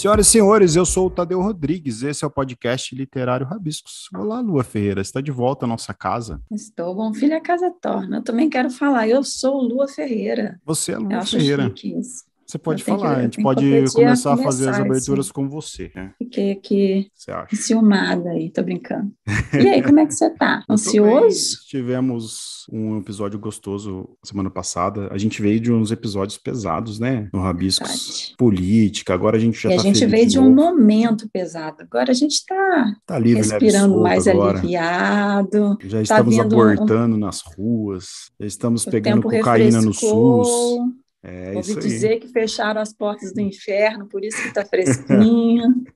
Senhoras e senhores, eu sou o Tadeu Rodrigues, esse é o podcast Literário Rabiscos. Olá, Lua Ferreira, está de volta à nossa casa? Estou, bom filho, a casa torna. Eu também quero falar, eu sou Lua Ferreira. Você é Lua eu Ferreira. Acho isso. Você pode falar, que- a gente pode começar a começar fazer as isso. aberturas com você. né? Fiquei aqui enciumada aí, tô brincando. E aí, como é que você tá? Ansioso? Tivemos um episódio gostoso semana passada. A gente veio de uns episódios pesados, né? No Rabiscos. Verdade. Política. Agora a gente já e a tá gente feliz veio de um novo. momento pesado. Agora a gente tá Tá livre, e respirando solto mais agora. aliviado. Já estamos vindo um- abortando nas ruas. Já estamos O pegando cocaína no refrescou. SUS. É Ouvi dizer que fecharam as portas do inferno, por isso que tá fresquinho.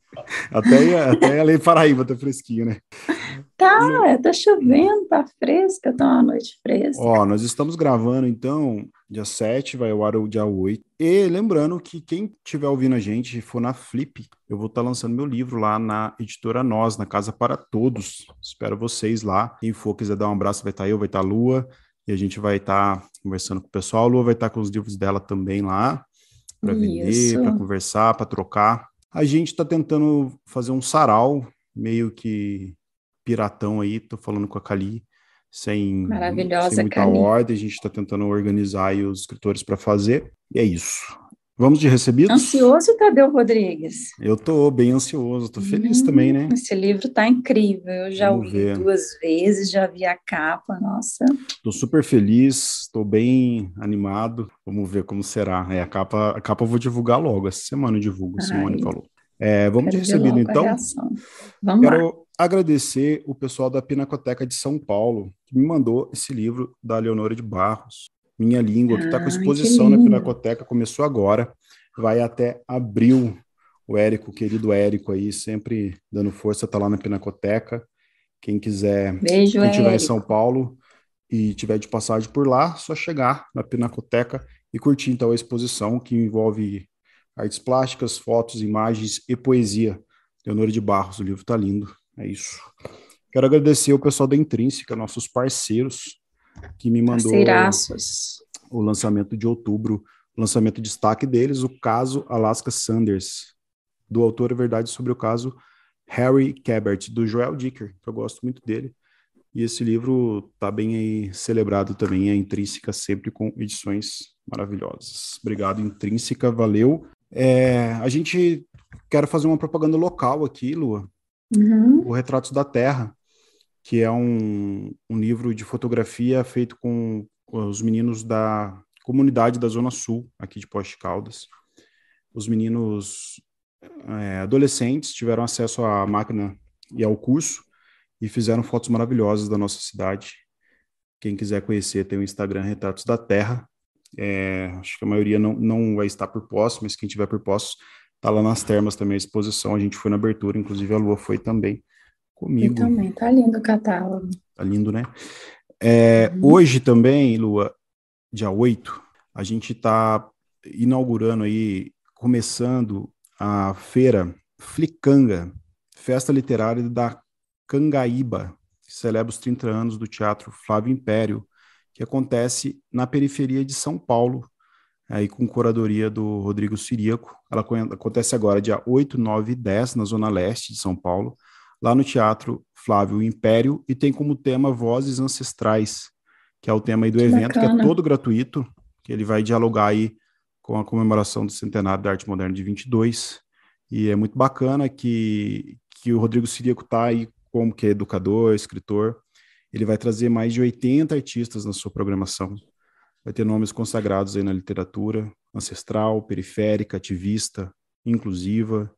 Até, até a Lei Paraíba tá fresquinho, né? tá, tá chovendo, tá fresca, tá uma noite fresca. Ó, nós estamos gravando, então, dia 7, vai ao ar o dia 8. E lembrando que quem estiver ouvindo a gente for na Flip, eu vou estar lançando meu livro lá na editora Nós, na Casa para Todos. Espero vocês lá. Quem for quiser dar um abraço, vai estar eu, vai estar a Lua, e a gente vai estar conversando com o pessoal. A Lua vai estar com os livros dela também lá, para vender, para conversar, para trocar. A gente está tentando fazer um sarau, meio que piratão aí, tô falando com a Cali, sem, sem muita Cali. ordem, a gente está tentando organizar os escritores para fazer, e é isso. Vamos de recebidos? Ansioso, Tadeu Rodrigues? Eu tô bem ansioso, tô feliz Hum, também, né? Esse livro tá incrível. Eu já Vamos ouvi ver. duas vezes, já vi a capa, nossa. Tô super feliz, tô bem animado. Vamos ver como será. É, a capa, a capa eu vou divulgar logo, essa semana eu divulgo, a Simone Ai. falou. É, vamos de Quero ver recebido então? Vamos lá. Quero agradecer o pessoal da Pinacoteca de São Paulo, que me mandou esse livro da Leonora de Barros, Minha Língua, que está com exposição na. Pinacoteca, começou agora, vai até abril. O Érico, querido Érico aí, sempre dando força, tá lá na Pinacoteca. Quem quiser, Beijo, quem estiver em. São Paulo e tiver de passagem por lá, só chegar na Pinacoteca e curtir então a exposição que envolve artes plásticas, fotos, imagens e poesia. Leonora de Barros, o livro tá lindo. É isso. Quero agradecer o pessoal da Intrínseca, nossos parceiros, que me mandou Parceiraços. o lançamento de outubro, lançamento de destaque deles, o caso Alaska Sanders, do autor é verdade sobre o caso Harry Cabert, do Joel Dicker, que eu gosto muito dele. E esse livro está bem aí celebrado também, é Intrínseca, sempre com edições maravilhosas. Obrigado, Intrínseca, valeu. É, a gente quer fazer uma propaganda local aqui, Lua, Uhum. o Retratos da Terra, que é um, um livro de fotografia feito com os meninos da comunidade da Zona Sul, aqui de Poste Caldas. Os meninos é, adolescentes tiveram acesso à máquina e ao curso e fizeram fotos maravilhosas da nossa cidade. Quem quiser conhecer, tem o Instagram Retratos da Terra. É, acho que a maioria não, não vai estar por posse, mas quem tiver por posse, tá lá nas termas também a exposição. A gente foi na abertura, inclusive a Lua foi também Comigo. também, tá lindo o catálogo. Tá lindo, né? É, Uhum. Hoje também, Lua, dia 8, a gente está inaugurando aí, começando a feira Flicanga, Festa Literária da Cangaíba, que celebra os 30 anos do Teatro Flávio Império, que acontece na periferia de São Paulo, aí com curadoria do Rodrigo Siríaco. Ela co- acontece agora dia 8, 9 e 10 na Zona Leste de São Paulo, lá no Teatro Flávio Império, e tem como tema Vozes Ancestrais, que é o tema aí do Que evento, que é bacana. todo gratuito, que ele vai dialogar aí com a comemoração do centenário da arte moderna de 22, e é muito bacana que, que o Rodrigo Siríaco está aí como que é educador, escritor, ele vai trazer mais de 80 artistas na sua programação, vai ter nomes consagrados aí na literatura, ancestral, periférica, ativista, inclusiva,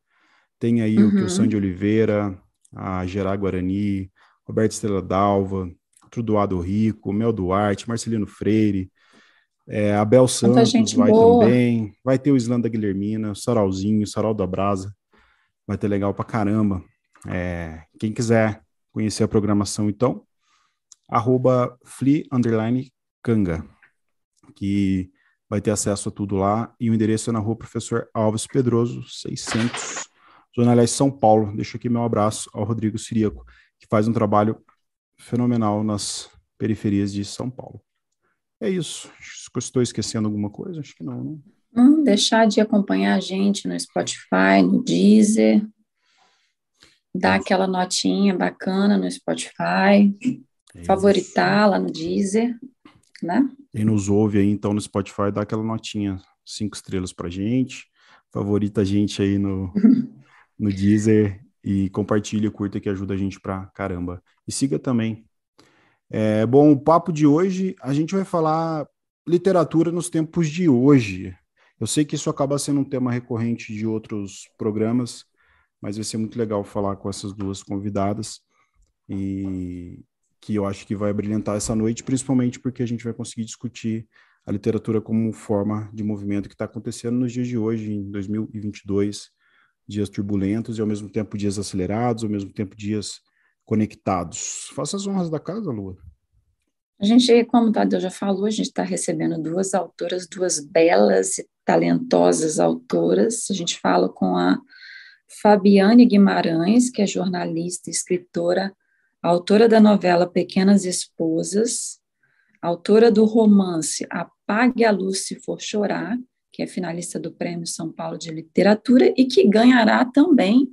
tem aí o Uhum. Kilson de Oliveira, a Gerard Guarani, Roberto Estrela Dalva, Trudoado Rico, Mel Duarte, Marcelino Freire, é, Abel Santos vai boa. também, vai ter o Islanda Guilhermina, o Sarauzinho, o Sarau da Brasa, vai ter legal pra caramba. É, quem quiser conhecer a programação, então, arroba fli, underline, canga, que vai ter acesso a tudo lá, e o endereço é na rua Professor Alves Pedroso, 600, Zona Leste, São Paulo. Deixo aqui meu abraço ao Rodrigo Siríaco, que faz um trabalho fenomenal nas periferias de São Paulo. É isso. Estou esquecendo alguma coisa? Acho que não, né? Hum, deixar de acompanhar a gente no Spotify, no Deezer, dar aquela notinha bacana no Spotify, favoritar lá no Deezer, né? Quem nos ouve aí, então, no Spotify, dá aquela notinha, cinco estrelas pra gente, favorita a gente aí no, no Deezer e compartilha, curta que ajuda a gente pra caramba. E siga também. É, bom, o papo de hoje, a gente vai falar literatura nos tempos de hoje. Eu sei que isso acaba sendo um tema recorrente de outros programas, mas vai ser muito legal falar com essas duas convidadas e que eu acho que vai brilhantar essa noite, principalmente porque a gente vai conseguir discutir a literatura como forma de movimento que está acontecendo nos dias de hoje, em 2022, dias turbulentos e ao mesmo tempo dias acelerados, ao mesmo tempo dias conectados. Faça as honras da casa, Lua. A gente, como o Tadeu já falou, a gente está recebendo duas autoras, duas belas e talentosas autoras. A gente fala com a Fabiane Guimarães, que é jornalista escritora, autora da novela Pequenas Esposas, autora do romance Apague a Luz Se For Chorar, que é finalista do Prêmio São Paulo de Literatura e que ganhará também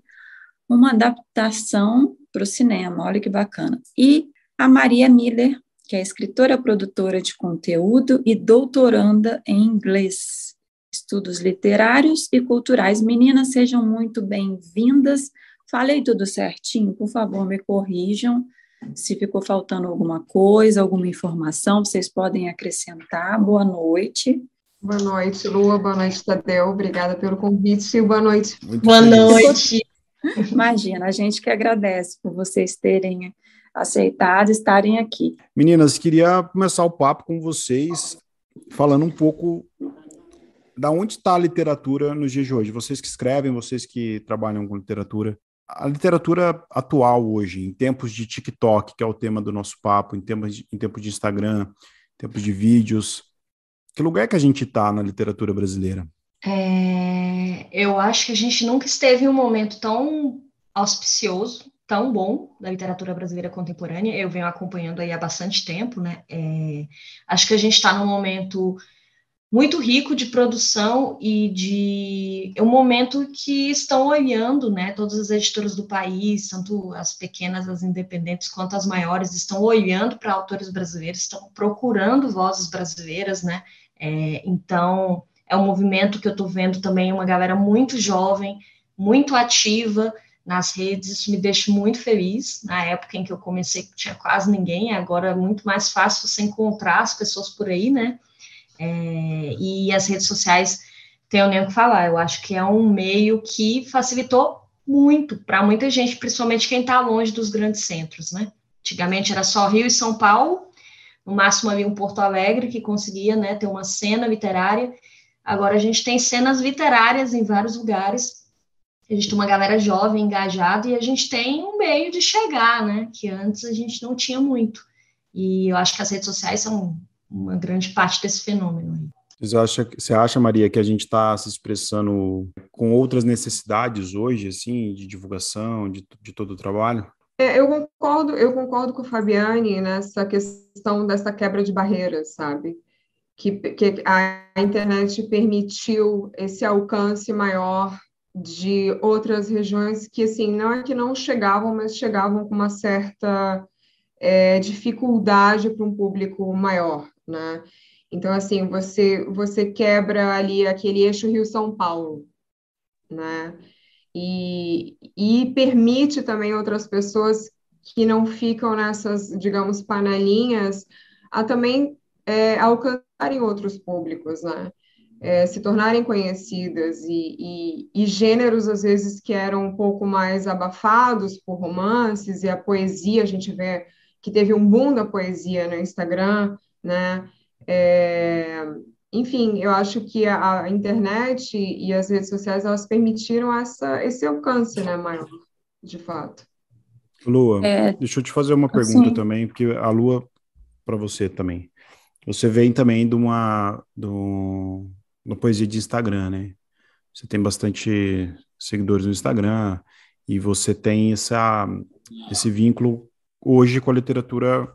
uma adaptação para o cinema. Olha que bacana. E a Maria Miller, que é escritora, produtora de conteúdo e doutoranda em inglês, estudos literários e culturais. Meninas, sejam muito bem-vindas. Falei tudo certinho? Por favor, me corrijam. Se ficou faltando alguma coisa, alguma informação, vocês podem acrescentar. Boa noite. Boa noite, Lua. Boa noite, Tadeu. Obrigada pelo convite. Boa noite. Muito Boa feliz. noite. Imagina, a gente que agradece por vocês terem aceitado estarem aqui. Meninas, queria começar o papo com vocês falando um pouco da onde está a literatura nos dias de hoje. Vocês que escrevem, vocês que trabalham com literatura, a literatura atual hoje, em tempos de TikTok, que é o tema do nosso papo, em tempos de, em tempos de Instagram, em tempos de vídeos, que lugar que a gente está na literatura brasileira? É, eu acho que a gente nunca esteve em um momento tão auspicioso tão bom da literatura brasileira contemporânea. Eu venho acompanhando aí há bastante tempo, né? É, acho que a gente está num momento muito rico de produção e de é um momento que estão olhando, né? Todas as editoras do país, tanto as pequenas, as independentes, quanto as maiores, estão olhando para autores brasileiros, estão procurando vozes brasileiras, né? É, então é um movimento que eu estou vendo também uma galera muito jovem, muito ativa nas redes, isso me deixa muito feliz. Na época em que eu comecei, tinha quase ninguém, agora é muito mais fácil você encontrar as pessoas por aí, né? É, e as redes sociais, tenho nem o que falar, eu acho que é um meio que facilitou muito para muita gente, principalmente quem está longe dos grandes centros, né? Antigamente era só Rio e São Paulo, no máximo ali um Porto Alegre que conseguia né, ter uma cena literária. Agora a gente tem cenas literárias em vários lugares, a gente tem uma galera jovem, engajada, e a gente tem um meio de chegar, né? Que antes a gente não tinha muito. E eu acho que as redes sociais são uma grande parte desse fenômeno. Você acha, você acha, Maria, que a gente está se expressando com outras necessidades hoje, assim, de divulgação, de, de todo o trabalho? É, eu concordo, eu concordo com a Fabiane nessa questão dessa quebra de barreiras, sabe? Que, que a internet permitiu esse alcance maior de outras regiões que, assim, não é que não chegavam, mas chegavam com uma certa é, dificuldade para um público maior, né? Então, assim, você, você quebra ali aquele eixo Rio-São Paulo, né? E, e permite também outras pessoas que não ficam nessas, digamos, panelinhas, a também é, alcançarem outros públicos, né? é, se tornarem conhecidas e, e, e, gêneros, às vezes, que eram um pouco mais abafados por romances e a poesia, a gente vê que teve um boom da poesia no Instagram, né? É, enfim, eu acho que a, a, internet e as redes sociais, elas permitiram essa, esse alcance, né, maior, de fato. Lua, é, deixa eu te fazer uma pergunta assim, também, porque a Lua, para você também, você vem também de uma, de um, uma poesia de Instagram, né? Você tem bastante seguidores no Instagram e você tem essa, esse vínculo hoje com a literatura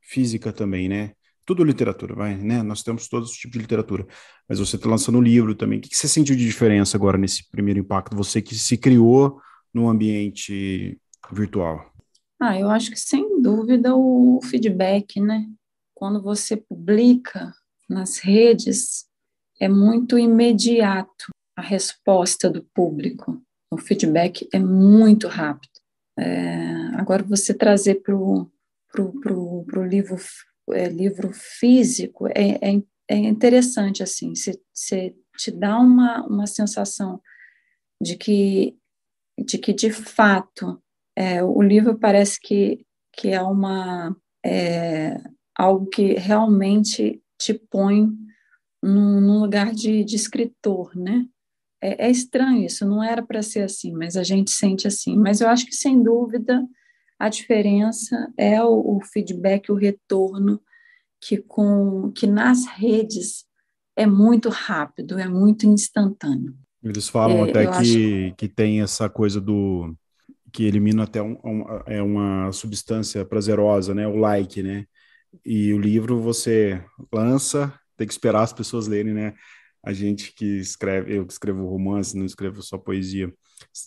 física também, né? Tudo literatura, vai, né? Nós temos todos os tipos de literatura, mas você está lançando um livro também. O que, que você sentiu de diferença agora nesse primeiro impacto? Você que se criou no ambiente virtual? Ah, eu acho que sem dúvida o feedback, né? Quando você publica nas redes, é muito imediato a resposta do público. O feedback é muito rápido. É, agora, você trazer para o livro, é, livro físico é, é, é interessante, assim, você te dá uma, uma sensação de que, de que, de fato, é, o livro parece que, que é uma é, algo que realmente te põe num, num lugar de, de, escritor, né? É, é estranho isso, não era para ser assim, mas a gente sente assim. Mas eu acho que, sem dúvida, a diferença é o, o feedback, o retorno, que, com, que nas redes é muito rápido, é muito instantâneo. Eles falam é, até que, acho... que tem essa coisa do que elimina até um, um, é uma substância prazerosa, né? O like, né? E o livro você lança, tem que esperar as pessoas lerem, né? A gente que escreve, eu que escrevo romance, não escrevo só poesia.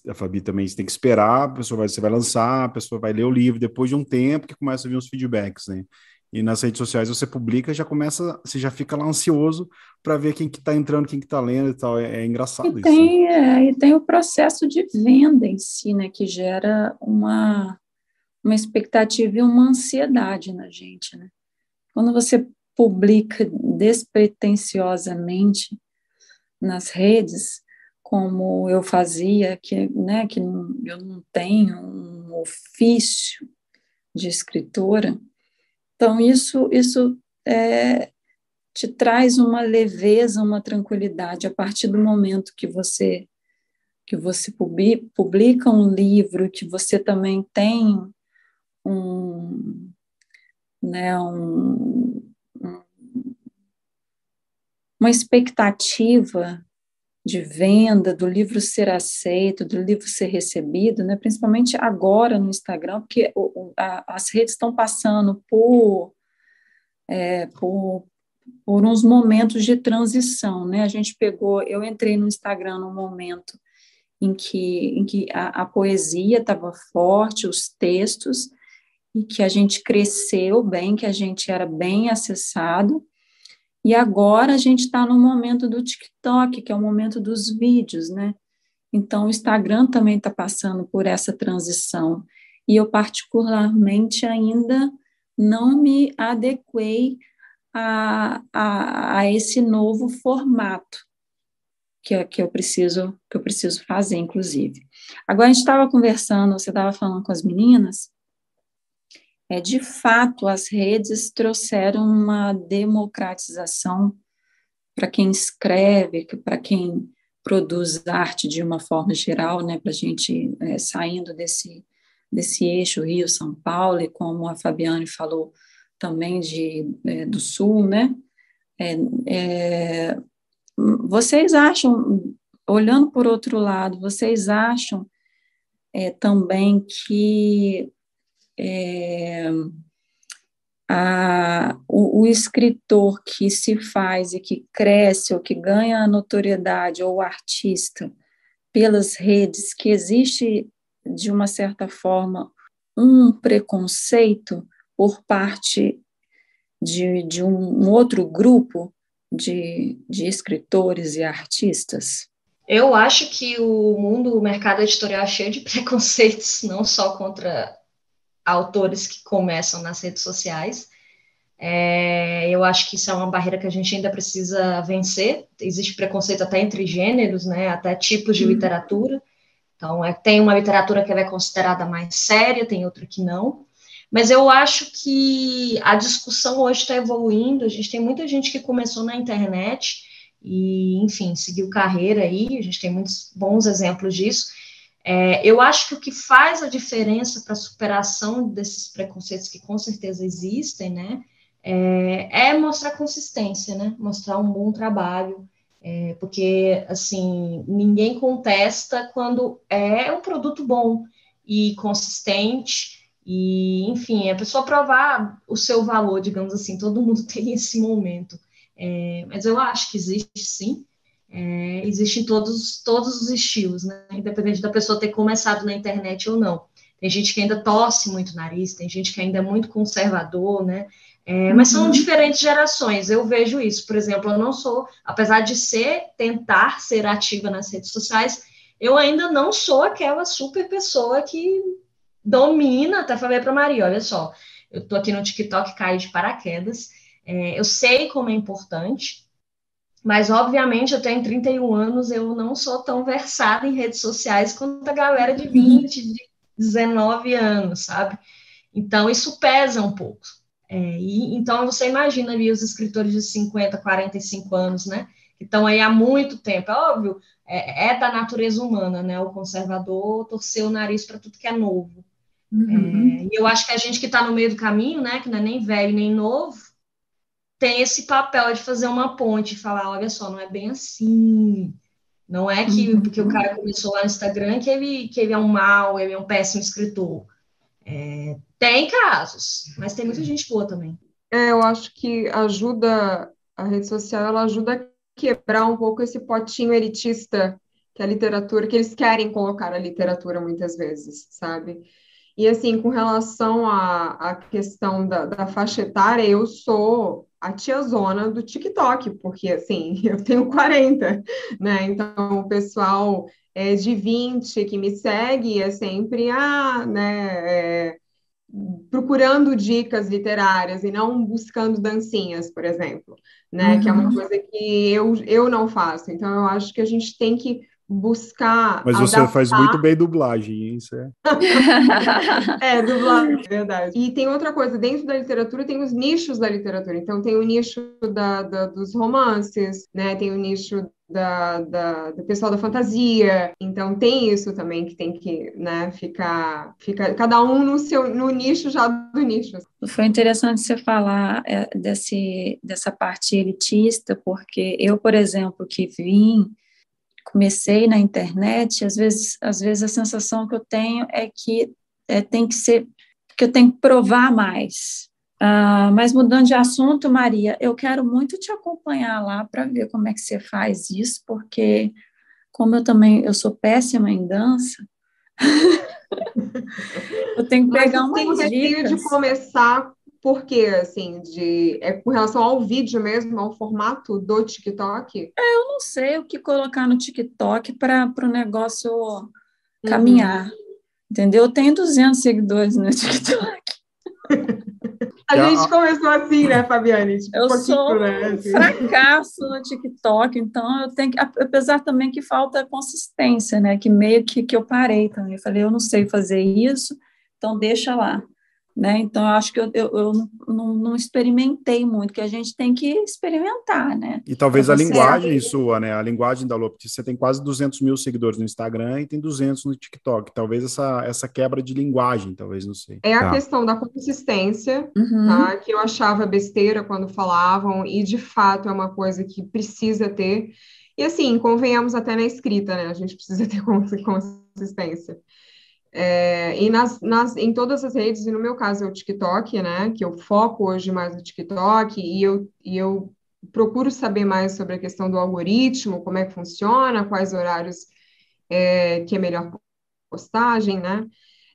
A Fabi também tem que esperar, a pessoa vai, você vai lançar, a pessoa vai ler o livro depois de um tempo que começa a vir os feedbacks, né? E nas redes sociais você publica, já começa, você já fica lá ansioso para ver quem que tá entrando, quem que tá lendo e tal. É, é engraçado e isso. Tem, né? é, e tem o processo de venda em si, né, que gera uma, uma expectativa e uma ansiedade na gente, né? Quando você publica despretensiosamente nas redes, como eu fazia, que, né, que eu não tenho um ofício de escritora, então isso, isso é, te traz uma leveza, uma tranquilidade. A partir do momento que você que você publica um livro, que você também tem um, né, um, uma expectativa de venda, do livro ser aceito, do livro ser recebido, né? principalmente agora no Instagram, porque o, a, as redes estão passando por, é, por, por uns momentos de transição. Né? A gente pegou, eu entrei no Instagram num momento em que, em que a, a poesia estava forte, os textos, e que a gente cresceu bem, que a gente era bem acessado, e agora a gente está no momento do TikTok, que é o momento dos vídeos, né? Então, o Instagram também está passando por essa transição. E eu, particularmente, ainda não me adequei a, a, a esse novo formato que, que, eu preciso, que eu preciso fazer, inclusive. Agora, a gente estava conversando, você estava falando com as meninas, é, de fato, as redes trouxeram uma democratização para quem escreve, para quem produz arte de uma forma geral, né, para a gente é, saindo desse, desse eixo Rio-São Paulo, e como a Fabiane falou também de, é, do Sul, né, é, é vocês acham, olhando por outro lado, vocês acham é, também que é, a, o, o, escritor que se faz e que cresce ou que ganha a notoriedade, ou o artista, pelas redes, que existe, de uma certa forma, um preconceito por parte de, de um, outro grupo de, de escritores e artistas? Eu acho que o mundo, o mercado editorial é cheio de preconceitos, não só contra autores que começam nas redes sociais. É, eu acho que isso é uma barreira que a gente ainda precisa vencer. Existe preconceito até entre gêneros, né, até tipos de uhum. literatura. Então, é, tem uma literatura que é considerada mais séria, tem outra que não. Mas eu acho que a discussão hoje está evoluindo. A gente tem muita gente que começou na internet e, enfim, seguiu carreira aí. A gente tem muitos bons exemplos disso. É, eu acho que o que faz a diferença para a superação desses preconceitos que com certeza existem, né, é, é mostrar consistência, né, mostrar um bom trabalho, é, porque assim ninguém contesta quando é um produto bom e consistente E, enfim, a pessoa provar o seu valor, digamos assim, todo mundo tem esse momento. É, mas eu acho que existe sim, é, existe em todos, todos os estilos, né? independente da pessoa ter começado na internet ou não. Tem gente que ainda torce muito o nariz, tem gente que ainda é muito conservador, né? É, mas são uhum. diferentes gerações, eu vejo isso. Por exemplo, eu não sou, apesar de ser, tentar ser ativa nas redes sociais, eu ainda não sou aquela super pessoa que domina. Até falei para Maria: olha só, eu tô aqui no TikTok, caí de paraquedas. É, eu sei como é importante, mas obviamente eu tenho 31 anos, eu não sou tão versada em redes sociais quanto a galera de 20, de 19 anos, sabe? Então isso pesa um pouco. É, e, então, você imagina ali os escritores de 50, 45 anos, né? Que estão aí há muito tempo. É óbvio, é, é da natureza humana, né? O conservador torcer o nariz para tudo que é novo. Uhum. É, e eu acho que a gente que está no meio do caminho, né? Que não é nem velho nem novo, tem esse papel de fazer uma ponte e falar: olha só, não é bem assim. Não é que uhum. porque o cara começou lá no Instagram que ele, que ele é um mal, ele é um péssimo escritor. É, tem casos, mas tem muita gente boa também. É, eu acho que ajuda, a rede social, ela ajuda a quebrar um pouco esse potinho elitista que a literatura, que eles querem colocar a literatura muitas vezes, sabe? E assim, com relação à, à questão da, da faixa etária, eu sou a tiazona do TikTok, porque assim, eu tenho 40, né? Então, o pessoal é, de 20 que me segue é sempre, ah, né? É, procurando dicas literárias e não buscando dancinhas, por exemplo, né? Uhum. Que é uma uhum. coisa que eu, eu não faço. Então, eu acho que a gente tem que buscar. Mas você adaptar... faz muito bem dublagem, isso é. é, dublagem, é verdade. E tem outra coisa, dentro da literatura tem os nichos da literatura. Então, tem o nicho da, da dos romances, né? Tem o nicho da, da, do pessoal da fantasia. Então tem isso também que tem que né, ficar, ficar cada um no seu no nicho já do nicho. Foi interessante você falar é, desse, dessa parte elitista, porque eu, por exemplo, que vim, comecei na internet, às vezes, às vezes a sensação que eu tenho é que é, tem que ser que eu tenho que provar mais. Uh, mas mudando de assunto, Maria, eu quero muito te acompanhar lá para ver como é que você faz isso, porque como eu também eu sou péssima em dança, eu tenho que pegar uma dicas. de começar porque assim de é com relação ao vídeo mesmo, ao formato do TikTok? É, eu não sei o que colocar no TikTok para o negócio uhum. caminhar. Uhum. Entendeu? Eu tenho 200 seguidores no TikTok. A gente começou assim, né, Fabiane? Tipo, eu sou né, assim. fracasso no TikTok, então eu tenho que, apesar também que falta consistência, né, que meio que, que eu parei também, eu falei, eu não sei fazer isso, então deixa lá. Né? Então, eu acho que eu, eu, eu não, não, experimentei muito, que a gente tem que experimentar, né? E talvez a linguagem sua, né? A linguagem da Lopes, você tem quase 200 mil seguidores no Instagram e tem 200 no TikTok. Talvez essa, essa quebra de linguagem, talvez, não sei. É a tá. questão da consistência, uhum. tá? Que eu achava besteira quando falavam e, de fato, é uma coisa que precisa ter. E, assim, convenhamos até na escrita, né? A gente precisa ter consistência. É, e nas, nas, em todas as redes, e no meu caso é o TikTok, né, que eu foco hoje mais no TikTok, e eu, e eu procuro saber mais sobre a questão do algoritmo, como é que funciona, quais horários é, que é melhor postagem, né,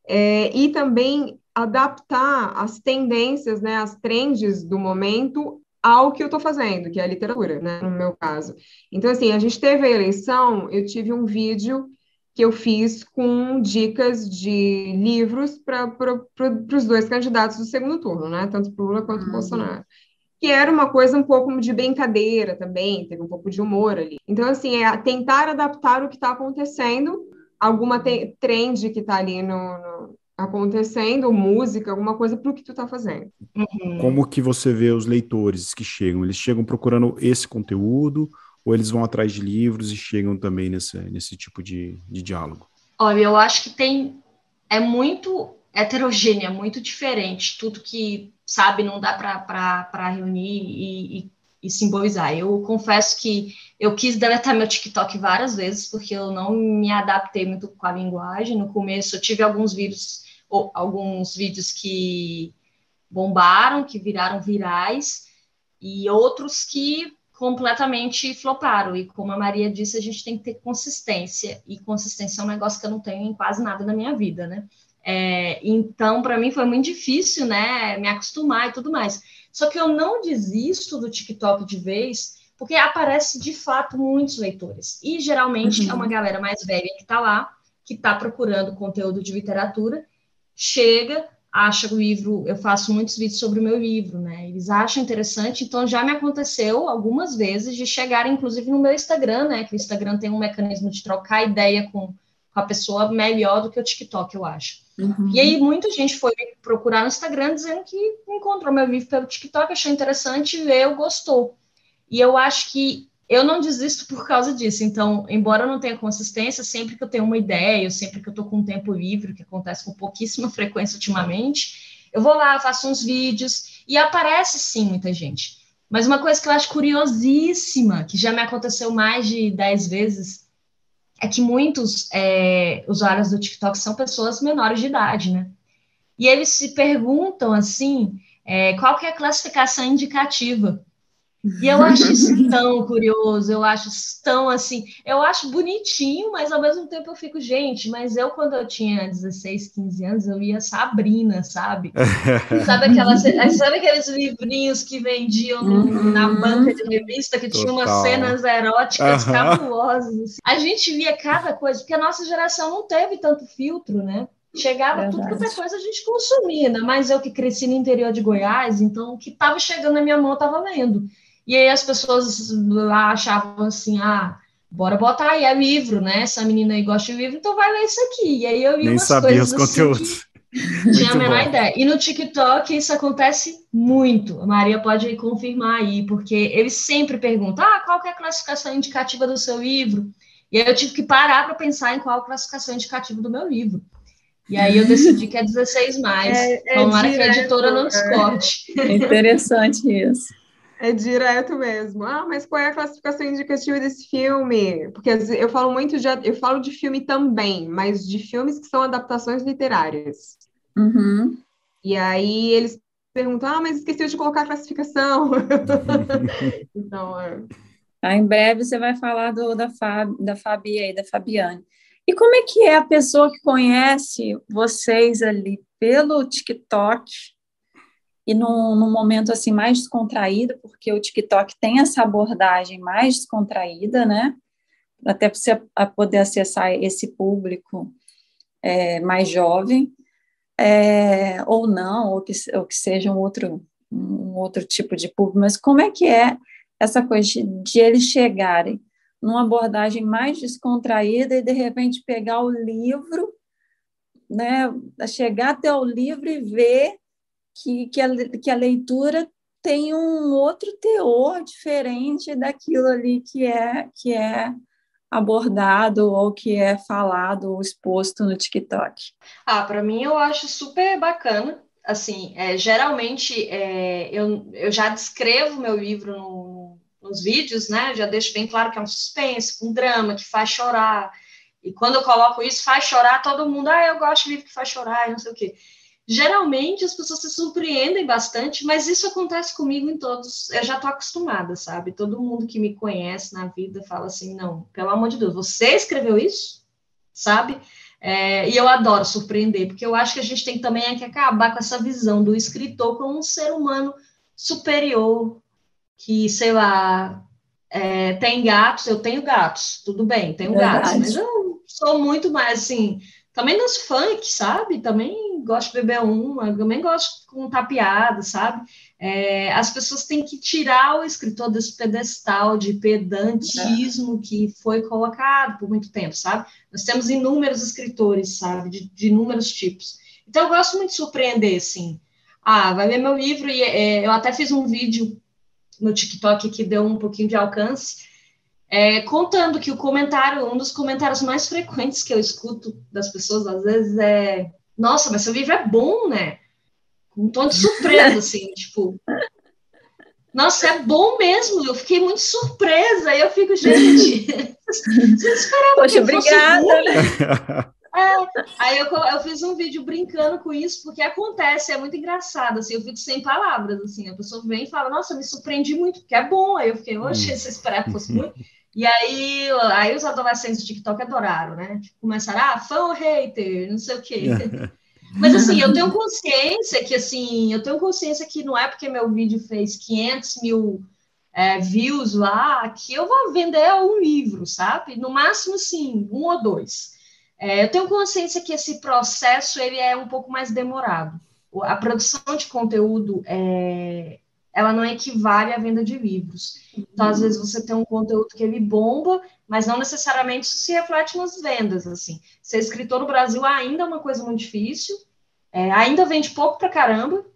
é, e também adaptar as tendências, né, as trends do momento ao que eu estou fazendo, que é a literatura, né, no meu caso. Então, assim, a gente teve a eleição, eu tive um vídeo que eu fiz com dicas de livros para os dois candidatos do segundo turno, né? Tanto para Lula quanto para uhum. Bolsonaro. Que era uma coisa um pouco de brincadeira também, teve um pouco de humor ali. Então, assim, é tentar adaptar o que está acontecendo, alguma trend que está ali no, no, acontecendo, música, alguma coisa para o que tu está fazendo. Uhum. Como que você vê os leitores que chegam? Eles chegam procurando esse conteúdo ou eles vão atrás de livros e chegam também nesse, nesse tipo de, de diálogo? Olha, eu acho que tem. É muito heterogênea, muito diferente. Tudo que, sabe, não dá para reunir e, e, e, simbolizar. Eu confesso que eu quis deletar meu TikTok várias vezes, porque eu não me adaptei muito com a linguagem. No começo, eu tive alguns vídeos ou, alguns vídeos que bombaram, que viraram virais, e outros que completamente floparam. E como a Maria disse, a gente tem que ter consistência, e consistência é um negócio que eu não tenho em quase nada na minha vida, né? É, então, para mim foi muito difícil, né, me acostumar e tudo mais. Só que eu não desisto do TikTok de vez, porque aparece de fato muitos leitores. E geralmente uhum. é uma galera mais velha que está lá, que está procurando conteúdo de literatura, chega, acha o livro, eu faço muitos vídeos sobre o meu livro, né? Eles acham interessante, então já me aconteceu algumas vezes de chegar, inclusive, no meu Instagram, né? Que o Instagram tem um mecanismo de trocar ideia com, com a pessoa melhor do que o TikTok, eu acho. Uhum. E aí muita gente foi procurar no Instagram dizendo que encontrou meu livro pelo TikTok, achou interessante, leu, gostou. E eu acho que eu não desisto por causa disso. Então, embora eu não tenha consistência, sempre que eu tenho uma ideia, sempre que eu estou com tempo livre, que acontece com pouquíssima frequência ultimamente, eu vou lá, faço uns vídeos e aparece sim muita gente. Mas uma coisa que eu acho curiosíssima, que já me aconteceu mais de 10 vezes, é que muitos é, usuários do TikTok são pessoas menores de idade, né? E eles se perguntam assim, é, qual que é a classificação indicativa e eu acho isso tão curioso, eu acho tão assim, eu acho bonitinho, mas ao mesmo tempo eu fico, gente, mas eu quando eu tinha 16, 15 anos, eu ia Sabrina, sabe? sabe, aquelas, sabe aqueles livrinhos que vendiam uhum. na banca de revista, que tinha umas cenas eróticas uhum. cabulosas. Assim. A gente via cada coisa, porque a nossa geração não teve tanto filtro, né? Chegava Verdade. tudo quanto é coisa a gente consumia, mas eu que cresci no interior de Goiás, então o que estava chegando na minha mão eu estava lendo. E aí as pessoas lá achavam assim, ah, bora botar aí, é livro, né? Essa menina aí gosta de livro, então vai ler isso aqui. E aí eu vi Nem umas sabia coisas os assim conteúdos. Tinha a menor bom. ideia. E no TikTok isso acontece muito. A Maria pode confirmar aí, porque eles sempre perguntam: ah, qual é a classificação indicativa do seu livro? E aí eu tive que parar para pensar em qual a classificação indicativa do meu livro. E aí eu decidi que é 16 mais. É, é Tomara direto, que a editora não discorde. É interessante isso. É direto mesmo. Ah, mas qual é a classificação indicativa desse filme? Porque eu falo muito de, eu falo de filme também, mas de filmes que são adaptações literárias. Uhum. E aí eles perguntam, ah, mas esqueceu de colocar a classificação. então, é. Tá, em breve você vai falar do, da, Fab, da Fabi aí, da Fabiane. E como é que é a pessoa que conhece vocês ali pelo TikTok? E num, num, momento assim mais descontraído, porque o TikTok tem essa abordagem mais descontraída, né? Até para poder acessar esse público é, mais jovem, é, ou não, ou que, ou que seja um outro, um outro tipo de público, mas como é que é essa coisa de, de eles chegarem numa abordagem mais descontraída e de repente pegar o livro, né, chegar até o livro e ver que, que, a, que a leitura tem um outro teor diferente daquilo ali que é que é abordado ou que é falado ou exposto no TikTok? Ah, para mim eu acho super bacana. Assim, é, geralmente é, eu, eu já descrevo meu livro no, nos vídeos, né? Já deixo bem claro que é um suspense, um drama que faz chorar. E quando eu coloco isso, faz chorar todo mundo. Ah, eu gosto de livro que faz chorar, e não sei o quê geralmente as pessoas se surpreendem bastante, mas isso acontece comigo em todos. Eu já estou acostumada, sabe? Todo mundo que me conhece na vida fala assim: não, pelo amor de Deus, você escreveu isso? Sabe? É, e eu adoro surpreender, porque eu acho que a gente tem também é que acabar com essa visão do escritor como um ser humano superior, que, sei lá, é, tem gatos, eu tenho gatos, tudo bem, tenho Verdade. gatos, mas eu sou muito mais assim também nos funk, sabe? Também gosto de beber uma, também gosto de contar piada, sabe? É, as pessoas têm que tirar o escritor desse pedestal de pedantismo é. que foi colocado por muito tempo, sabe? Nós temos inúmeros escritores, sabe? De, de inúmeros tipos. Então, eu gosto muito de surpreender, assim. Ah, vai ler meu livro e é, eu até fiz um vídeo no TikTok que deu um pouquinho de alcance, é, contando que o comentário, um dos comentários mais frequentes que eu escuto das pessoas, às vezes, é: Nossa, mas seu livro é bom, né? Um tom de surpresa, assim, tipo. Nossa, é bom mesmo. Eu fiquei muito surpresa. Aí eu fico, gente, vocês esperavam Poxa, que obrigada. É, aí eu, eu fiz um vídeo brincando com isso, porque acontece, é muito engraçado, assim, eu fico sem palavras, assim, a pessoa vem e fala, nossa, me surpreendi muito, porque é bom, aí eu fiquei, oxe, hum. se esperar que fosse muito, e aí, aí os adolescentes do TikTok adoraram, né, tipo, começaram, ah, fã ou hater, não sei o quê, mas assim, eu tenho consciência que, assim, eu tenho consciência que não é porque meu vídeo fez 500 mil é, views lá, que eu vou vender um livro, sabe, no máximo, sim, um ou dois, é, eu tenho consciência que esse processo ele é um pouco mais demorado. A produção de conteúdo é, ela não equivale à venda de livros. Então, às vezes, você tem um conteúdo que ele bomba, mas não necessariamente isso se reflete nas vendas. Assim, ser escritor no Brasil ainda é uma coisa muito difícil, é, ainda vende pouco para caramba.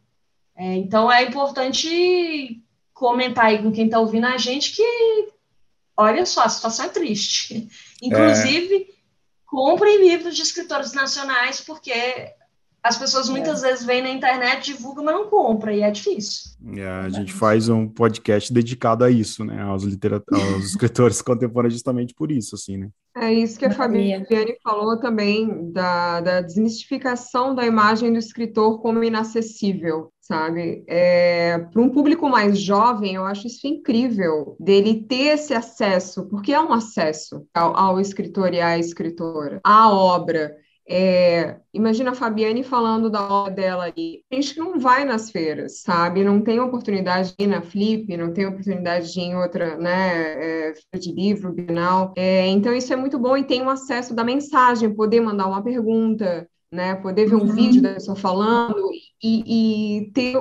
É, então, é importante comentar aí com quem está ouvindo a gente que, olha só, a situação é triste. Inclusive, comprem livros de escritores nacionais, porque as pessoas é. muitas é. vezes vêm na internet, divulgam, mas não compram, e é difícil. É, a gente faz um podcast dedicado a isso, né? Aos, literat... aos escritores contemporâneos, justamente por isso, assim, né? É isso que a Fabiane falou também, da, da desmistificação da imagem do escritor como inacessível sabe? É, Para um público mais jovem, eu acho isso incrível, dele ter esse acesso, porque é um acesso ao, ao escritor e à escritora, à obra. É, imagina a Fabiane falando da obra dela ali. A gente não vai nas feiras, sabe? Não tem oportunidade de ir na Flip, não tem oportunidade de ir em outra, né, é, de livro, Bienal. É, então, isso é muito bom e tem um acesso da mensagem, poder mandar uma pergunta, né? Poder ver um uhum. vídeo da pessoa falando e, e, ter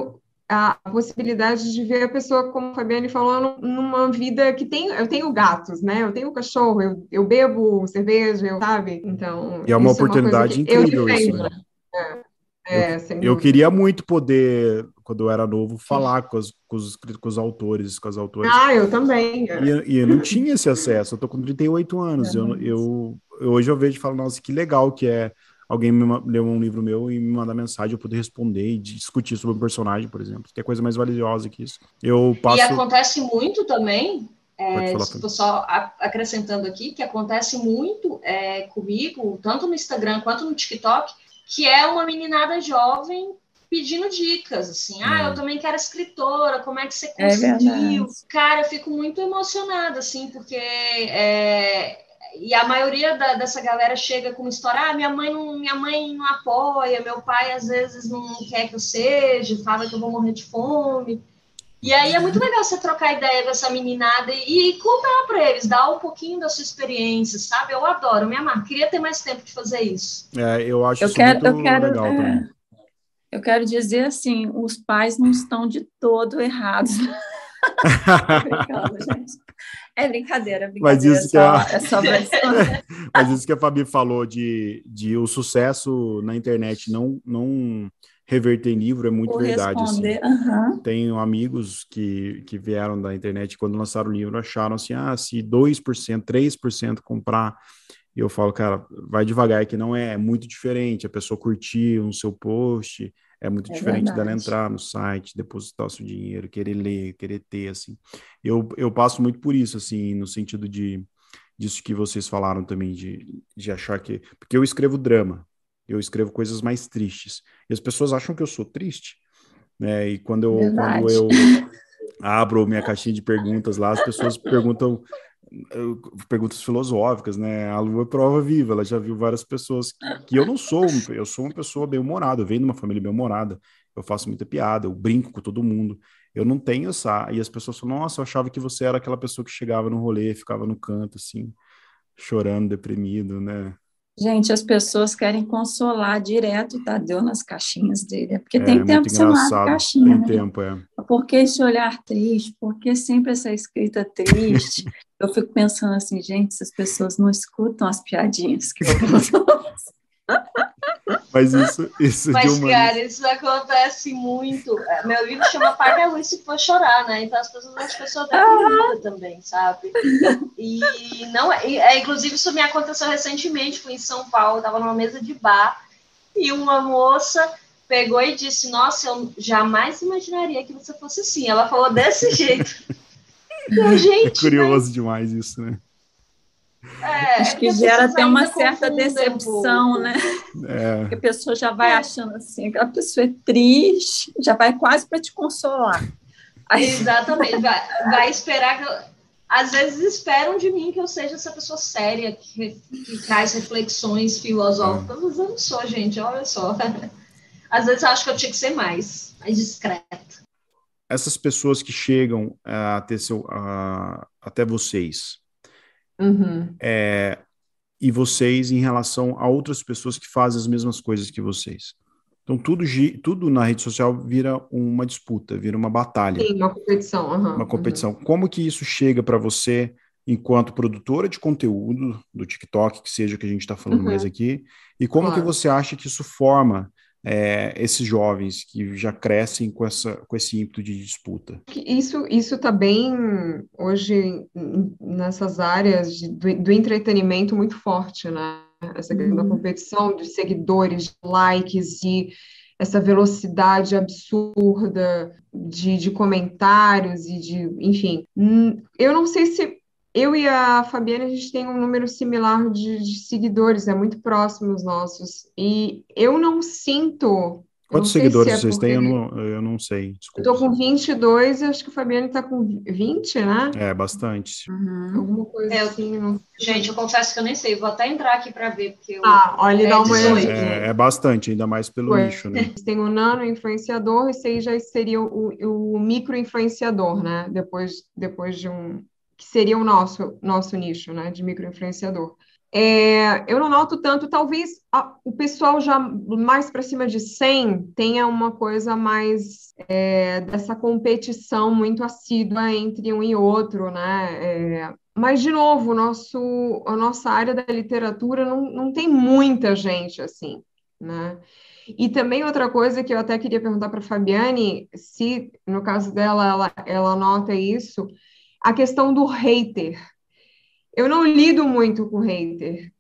a possibilidade de ver a pessoa, como a Fabiane falou, numa vida que tem. Eu tenho gatos, né? Eu tenho cachorro, eu, eu bebo cerveja, eu, sabe? Então. E é uma oportunidade é uma incrível isso. Né? É. É, eu, eu, queria muito poder, quando eu era novo, falar com os, com os, com os autores, com as autoras. Ah, eu também. E, e, eu não tinha esse acesso. Eu tô com 38 anos. É, eu, eu, hoje eu vejo e falo, nossa, que legal que é alguém me leu um livro meu e me mandar mensagem, eu poder responder e discutir sobre o personagem, por exemplo, que é coisa mais valiosa que isso. Eu passo... E acontece muito também, é, estou só acrescentando aqui, que acontece muito é, comigo, tanto no Instagram quanto no TikTok, que é uma meninada jovem pedindo dicas, assim, ah, eu é. também quero escritora, como é que você é conseguiu? É Cara, eu fico muito emocionada, assim, porque é, e a maioria da, dessa galera chega com uma história: ah, minha mãe não, minha mãe não apoia, meu pai às vezes não quer que eu seja, fala que eu vou morrer de fome. E aí é muito legal você trocar ideia com essa meninada e, e contar para eles, dar um pouquinho da sua experiência, sabe? Eu adoro, minha mãe. Queria ter mais tempo de fazer isso. É, eu acho eu isso quero, muito eu quero, legal é, também. Eu quero dizer assim, os pais não estão de todo errados. gente. É brincadeira, brincadeira. Mas isso, que a... é só Mas isso que a Fabi falou de, de o sucesso na internet não, não reverter em livro é muito verdade. Assim. Uhum. Tenho amigos que, que vieram da internet quando lançaram o livro acharam assim, ah, se 2%, 3% comprar e eu falo, cara, vai devagar, que não é, é muito diferente. A pessoa curtir um seu post, é muito é diferente verdade. dela entrar no site, depositar o seu dinheiro, querer ler, querer ter, assim. Eu, eu passo muito por isso, assim, no sentido de disso que vocês falaram também, de, de achar que... Porque eu escrevo drama, eu escrevo coisas mais tristes. E as pessoas acham que eu sou triste, né? E quando eu, quando eu abro minha caixinha de perguntas lá, as pessoas perguntam perguntas filosóficas, né? A Lu é prova viva, ela já viu várias pessoas que, eu não sou, eu sou uma pessoa bem-humorada, eu venho de uma família bem-humorada, eu faço muita piada, eu brinco com todo mundo. Eu não tenho essa. E as pessoas falam, nossa, eu achava que você era aquela pessoa que chegava no rolê, ficava no canto, assim, chorando, deprimido, né? Gente, as pessoas querem consolar direto o Tadeu nas caixinhas dele. É porque é, tem tempo que você não abre caixinha, tem né? tempo, é. Por que esse olhar triste? Por que sempre essa escrita triste? eu fico pensando assim, gente, essas pessoas não escutam as piadinhas que eu Mas isso, isso Mas, uma... cara, isso acontece muito. Meu livro chama Paga a Luz se for chorar, né? Então as pessoas as pessoas deprimida também, sabe? E não é, é, inclusive isso me aconteceu recentemente, fui em São Paulo, estava numa mesa de bar e uma moça pegou e disse: Nossa, eu jamais imaginaria que você fosse assim. Ela falou desse jeito. Então, gente, é curioso né? demais isso, né? É, Acho que gera até uma certa decepção, um né? É. Porque a pessoa já vai achando assim, aquela pessoa é triste, já vai quase para te consolar. Aí... Exatamente, vai, vai esperar que às vezes esperam de mim que eu seja essa pessoa séria, que, que traz reflexões filosóficas, é. mas eu não sou, gente, olha só. Às vezes eu acho que eu tinha que ser mais, mais discreta. Essas pessoas que chegam até, seu, uh, até vocês, uhum. é, e vocês em relação a outras pessoas que fazem as mesmas coisas que vocês. Então, tudo, tudo na rede social vira uma disputa, vira uma batalha. Sim, uma competição. Uhum, uma competição. Uhum. Como que isso chega para você, enquanto produtora de conteúdo do TikTok, que seja o que a gente está falando mais uhum. aqui, e como claro. que você acha que isso forma é, esses jovens que já crescem com, essa, com esse ímpeto de disputa? Isso isso está bem hoje nessas áreas de, do, do entretenimento muito forte, né? essa questão da uhum. competição de seguidores, de likes e essa velocidade absurda de, de comentários e de, enfim. Eu não sei se eu e a Fabiana, a gente tem um número similar de, de seguidores, é muito próximo os nossos. E eu não sinto Quantos seguidores se é vocês têm? Eu não, eu não sei. Desculpa. Eu tô com 22 e acho que o Fabiano está com 20, né? É, bastante. Uhum. Alguma coisa é, assim. Não... Gente, eu confesso que eu nem sei. Vou até entrar aqui para ver. Porque eu... Ah, olha, é dá uma olhada. É, é, bastante, ainda mais pelo Foi. nicho, né? Tem o nano influenciador, esse aí já seria o, o micro influenciador, né? Depois, depois de um. Que seria o nosso, nosso nicho, né? De micro influenciador. É, eu não noto tanto, talvez a, o pessoal já mais para cima de 100 tenha uma coisa mais é, dessa competição muito assídua entre um e outro, né? É, mas, de novo, nosso, a nossa área da literatura não, não tem muita gente assim, né? E também outra coisa que eu até queria perguntar para a Fabiane, se no caso dela ela, ela nota isso, a questão do hater, eu não lido muito com hater.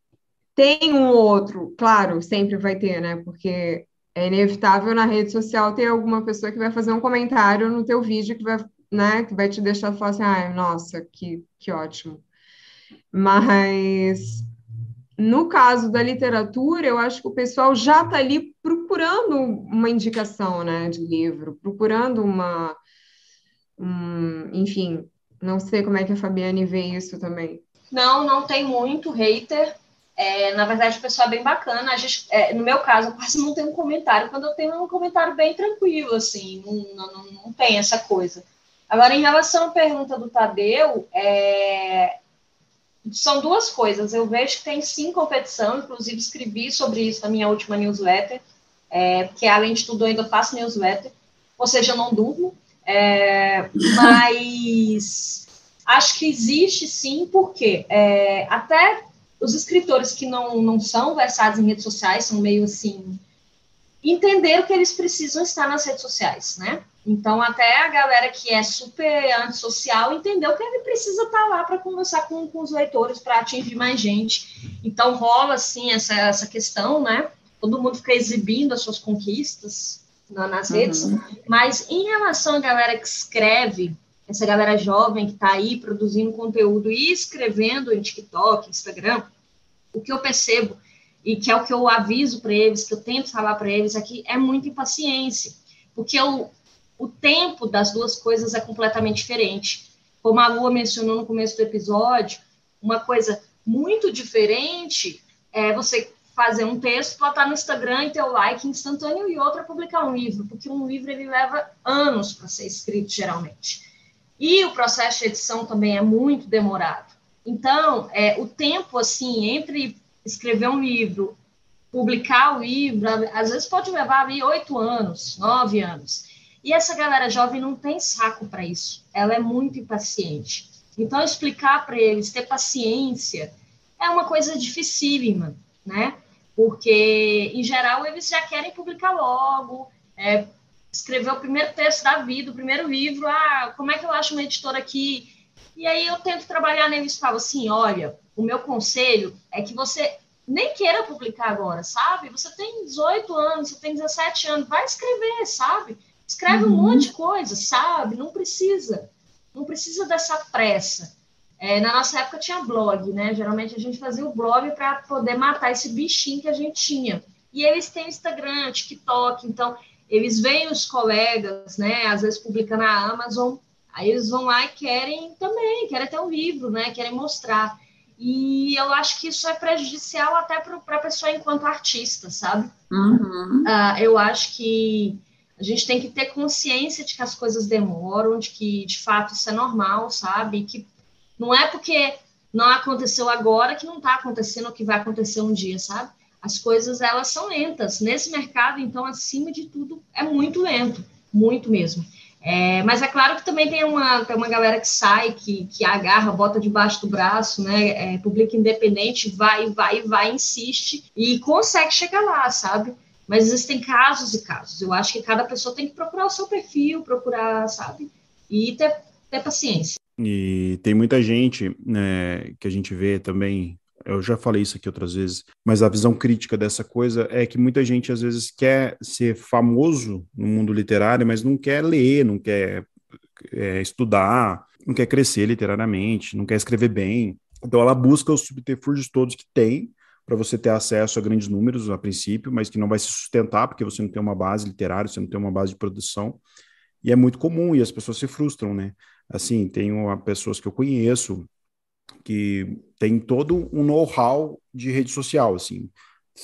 Tem um ou outro, claro, sempre vai ter, né? Porque é inevitável na rede social ter alguma pessoa que vai fazer um comentário no teu vídeo que vai, né, que vai te deixar falar assim, ah, nossa, que, que ótimo. Mas no caso da literatura, eu acho que o pessoal já está ali procurando uma indicação, né, de livro, procurando uma, um, enfim, não sei como é que a Fabiane vê isso também. Não, não tem muito hater. É, na verdade, o pessoal é bem bacana. Gente, é, no meu caso, eu quase não tenho um comentário. Quando eu tenho um comentário bem tranquilo, assim, não, não, não tem essa coisa. Agora, em relação à pergunta do Tadeu, é, são duas coisas. Eu vejo que tem sim competição, inclusive escrevi sobre isso na minha última newsletter, é, porque além de tudo eu ainda faço newsletter, ou seja, eu não durmo. É, mas Acho que existe sim, porque é, até os escritores que não, não são versados em redes sociais são meio assim. Entenderam que eles precisam estar nas redes sociais, né? Então, até a galera que é super antissocial entendeu que ele precisa estar lá para conversar com, com os leitores, para atingir mais gente. Então, rola, assim, essa, essa questão, né? Todo mundo fica exibindo as suas conquistas nas redes. Uhum. Mas, em relação à galera que escreve, essa galera jovem que está aí produzindo conteúdo e escrevendo em TikTok, Instagram, o que eu percebo e que é o que eu aviso para eles, que eu tento falar para eles aqui, é muita impaciência, porque o, o tempo das duas coisas é completamente diferente. Como a Lua mencionou no começo do episódio, uma coisa muito diferente é você fazer um texto, botar no Instagram e ter o like instantâneo, e outra publicar um livro, porque um livro ele leva anos para ser escrito, geralmente. E o processo de edição também é muito demorado. Então, é, o tempo, assim, entre escrever um livro, publicar o livro, às vezes pode levar ali oito anos, nove anos. E essa galera jovem não tem saco para isso. Ela é muito impaciente. Então, explicar para eles, ter paciência, é uma coisa dificílima, né? Porque, em geral, eles já querem publicar logo, é, escrever o primeiro texto da vida, o primeiro livro, ah, como é que eu acho uma editora aqui? E aí eu tento trabalhar neles e falo assim, olha, o meu conselho é que você nem queira publicar agora, sabe? Você tem 18 anos, você tem 17 anos, vai escrever, sabe? Escreve uhum. um monte de coisa, sabe? Não precisa, não precisa dessa pressa. É, na nossa época tinha blog, né? Geralmente a gente fazia o blog para poder matar esse bichinho que a gente tinha. E eles têm Instagram, TikTok, então eles veem os colegas, né? Às vezes publica na Amazon, aí eles vão lá e querem também, querem ter um livro, né? Querem mostrar. E eu acho que isso é prejudicial até para a pessoa enquanto artista, sabe? Uhum. Uh, eu acho que a gente tem que ter consciência de que as coisas demoram, de que de fato isso é normal, sabe? Que não é porque não aconteceu agora que não está acontecendo o que vai acontecer um dia, sabe? As coisas, elas são lentas. Nesse mercado, então, acima de tudo, é muito lento. Muito mesmo. É, mas é claro que também tem uma, tem uma galera que sai, que, que agarra, bota debaixo do braço, né? É, publica independente, vai, vai, vai, insiste e consegue chegar lá, sabe? Mas existem casos e casos. Eu acho que cada pessoa tem que procurar o seu perfil, procurar, sabe? E ter, ter paciência. E tem muita gente né, que a gente vê também, eu já falei isso aqui outras vezes, mas a visão crítica dessa coisa é que muita gente às vezes quer ser famoso no mundo literário, mas não quer ler, não quer é, estudar, não quer crescer literariamente, não quer escrever bem. Então ela busca os subterfúgios todos que tem para você ter acesso a grandes números a princípio, mas que não vai se sustentar porque você não tem uma base literária, você não tem uma base de produção. E é muito comum e as pessoas se frustram, né? Assim, tenho pessoas que eu conheço que tem todo um know-how de rede social, assim,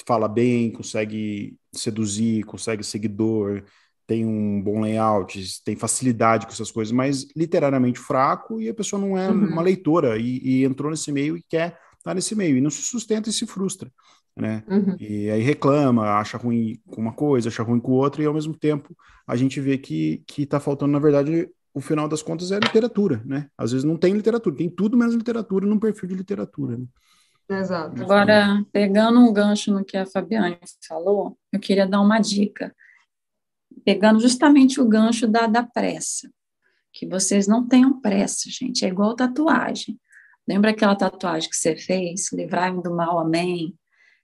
fala bem, consegue seduzir, consegue seguidor, tem um bom layout, tem facilidade com essas coisas, mas literariamente fraco e a pessoa não é uhum. uma leitora e, e, entrou nesse meio e quer estar nesse meio e não se sustenta e se frustra, né? Uhum. E aí reclama, acha ruim com uma coisa, acha ruim com outra e ao mesmo tempo a gente vê que que está faltando na verdade o final das contas é literatura, né? Às vezes não tem literatura, tem tudo menos literatura num perfil de literatura. Né? Exato. Agora, pegando um gancho no que a Fabiane falou, eu queria dar uma dica. Pegando justamente o gancho da, da pressa. Que vocês não tenham pressa, gente. É igual tatuagem. Lembra aquela tatuagem que você fez? Livrar-me do mal, amém?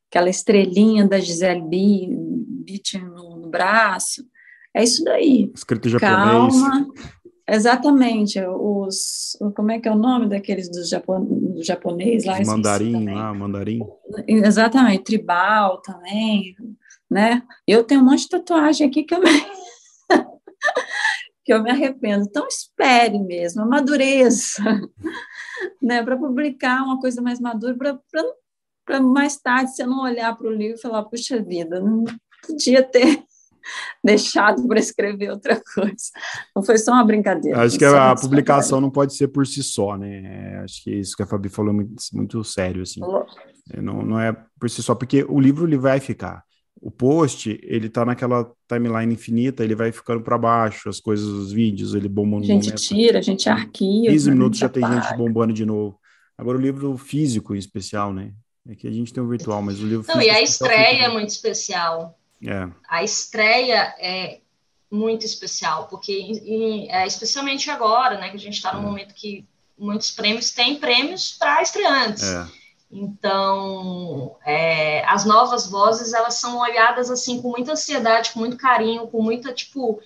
Aquela estrelinha da Gisele Beat no, no braço. É isso daí. Escrito japonês. Calma, Exatamente, os, como é que é o nome daqueles do, Japon, do japonês lá? Mandarim, lá, mandarim. Exatamente, tribal também, né? Eu tenho um monte de tatuagem aqui que eu me, que eu me arrependo. Então, espere mesmo, amadureça, né? Para publicar uma coisa mais madura, para mais tarde você não olhar para o livro e falar, puxa vida, não podia ter deixado para escrever outra coisa. Não foi só uma brincadeira. Acho que a publicação não pode ser por si só, né? Acho que isso que a Fabi falou é muito, muito sério, assim. É, não, não é por si só, porque o livro ele vai ficar. O post, ele tá naquela timeline infinita, ele vai ficando para baixo, as coisas, os vídeos, ele bombando. A gente momento. tira, a gente arquiva. 15 minutos já tem apaga. gente bombando de novo. Agora o livro físico em especial, né? É que a gente tem o virtual, mas o livro Não, físico. e a estreia é muito especial. É. A estreia é muito especial, porque e, é, especialmente agora, né, que a gente está num é. momento que muitos prêmios têm prêmios para estreantes. É. Então, é, as novas vozes, elas são olhadas assim com muita ansiedade, com muito carinho, com muita, tipo,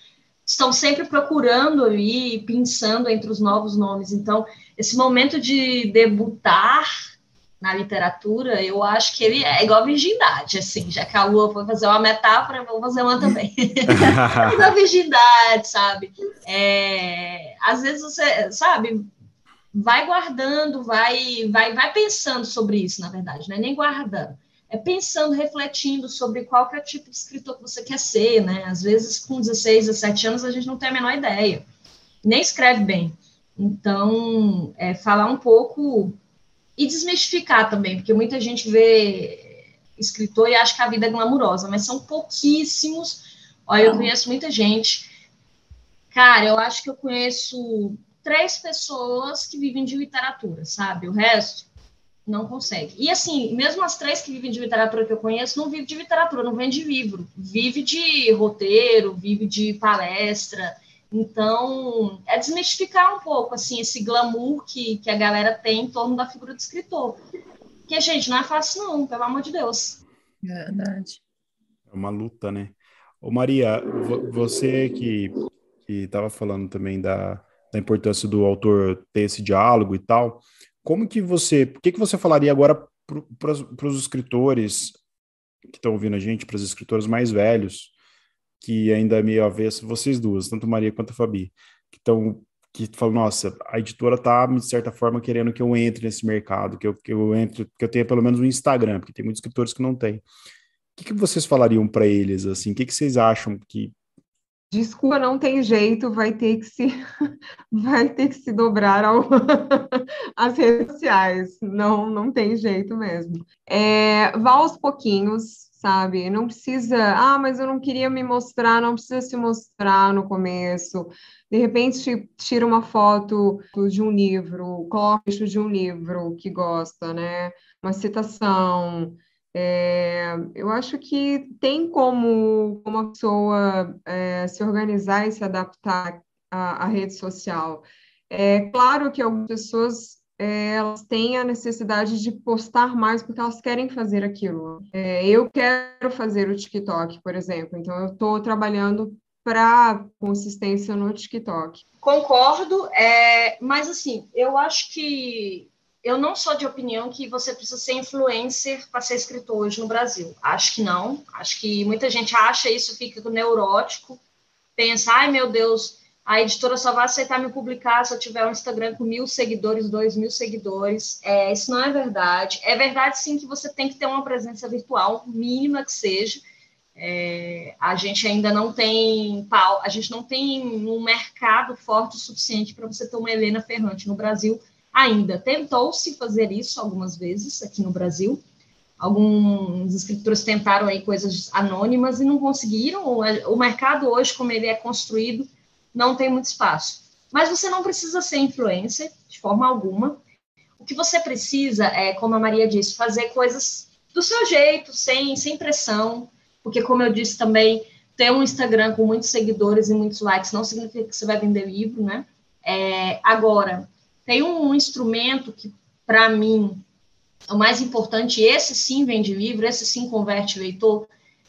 estão sempre procurando ali, pensando entre os novos nomes. Então, esse momento de debutar na literatura, eu acho que ele é igual a virgindade, assim, já que a Lua foi fazer uma metáfora, eu vou fazer uma também. da virgindade, sabe? É, às vezes você, sabe, vai guardando, vai, vai, vai pensando sobre isso, na verdade, não é nem guardando. É pensando, refletindo sobre qual é o tipo de escritor que você quer ser, né? Às vezes, com 16, 17 anos, a gente não tem a menor ideia. Nem escreve bem. Então, é, falar um pouco e desmistificar também, porque muita gente vê escritor e acha que a vida é glamurosa, mas são pouquíssimos. Olha, eu conheço muita gente. Cara, eu acho que eu conheço três pessoas que vivem de literatura, sabe? O resto não consegue. E assim, mesmo as três que vivem de literatura que eu conheço, não vivem de literatura, não vende livro, vive de roteiro, vive de palestra. Então, é desmistificar um pouco, assim, esse glamour que, que a galera tem em torno da figura do escritor. Que, gente, não é fácil não, pelo amor de Deus. Verdade. É uma luta, né? Ô Maria, você que estava falando também da, da importância do autor ter esse diálogo e tal, como que você, o que, que você falaria agora para os escritores que estão ouvindo a gente, para os escritores mais velhos, que ainda é meio avesso, vocês duas, tanto Maria quanto a Fabi, que estão que falam, nossa, a editora tá, de certa forma, querendo que eu entre nesse mercado, que eu, que eu entre, que eu tenha pelo menos um Instagram, porque tem muitos escritores que não têm. O que, que vocês falariam para eles, assim? O que, que vocês acham que Desculpa, não tem jeito, vai ter que se vai ter que se dobrar ao, às redes sociais. Não, não tem jeito mesmo. É, vá aos pouquinhos, sabe? Não precisa, ah, mas eu não queria me mostrar, não precisa se mostrar no começo. De repente, tira uma foto de um livro, coloca de um livro que gosta, né? Uma citação, é, eu acho que tem como, como a pessoa é, se organizar e se adaptar à, à, rede social. É claro que algumas pessoas é, elas têm a necessidade de postar mais porque elas querem fazer aquilo. É, eu quero fazer o TikTok, por exemplo, então eu estou trabalhando para consistência no TikTok. Concordo, é, mas assim, eu acho que eu não sou de opinião que você precisa ser influencer para ser escritor hoje no Brasil. Acho que não. Acho que muita gente acha isso, fica neurótico, pensa, ai meu Deus, a editora só vai aceitar me publicar se eu tiver um Instagram com mil seguidores, dois mil seguidores. É, isso não é verdade. É verdade sim que você tem que ter uma presença virtual, mínima que seja. É, a gente ainda não tem a gente não tem um mercado forte o suficiente para você ter uma Helena Ferrante no Brasil ainda. Tentou-se fazer isso algumas vezes aqui no Brasil. Alguns escritores tentaram aí coisas anônimas e não conseguiram. O mercado hoje, como ele é construído, não tem muito espaço. Mas você não precisa ser influencer de forma alguma. O que você precisa é, como a Maria disse, fazer coisas do seu jeito, sem, sem pressão, porque, como eu disse também, ter um Instagram com muitos seguidores e muitos likes não significa que você vai vender livro, né? É, agora, tem um instrumento que, para mim, é o mais importante, esse sim vende livro, esse sim converte leitor,